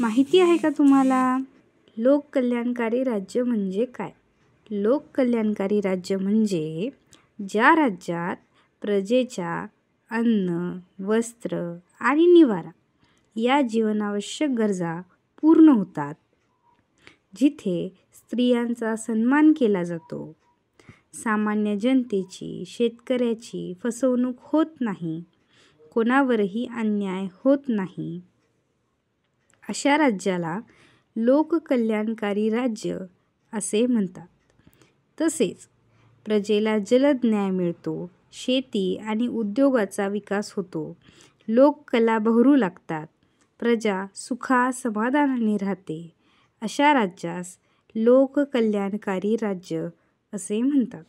माहिती आहे का तुम्हाला? लोककल्याणकारी राज्य म्हणजे काय? लोककल्याणकारी राज्य म्हणजे ज्या राज्यात प्रजेच्या अन्न वस्त्र आणि निवारा या जीवनावश्यक गरजा पूर्ण होतात जिथे स्त्रियांचा सन्मान केला जातो. सामान्य जनतेची शेतकऱ्याची फसवणूक होत नाही कोणावरही अन्याय होत नाही. अशा राज्याला लोककल्याणकारी राज्य असे म्हणतात. तसेच प्रजेला जलद न्याय मिळतो शेती आणि उद्योगाचा विकास होतो. लोककला बहरू लागतात प्रजा सुखा समाधानाने राहते. अशा राज्यास लोककल्याणकारी राज्य असे म्हणतात.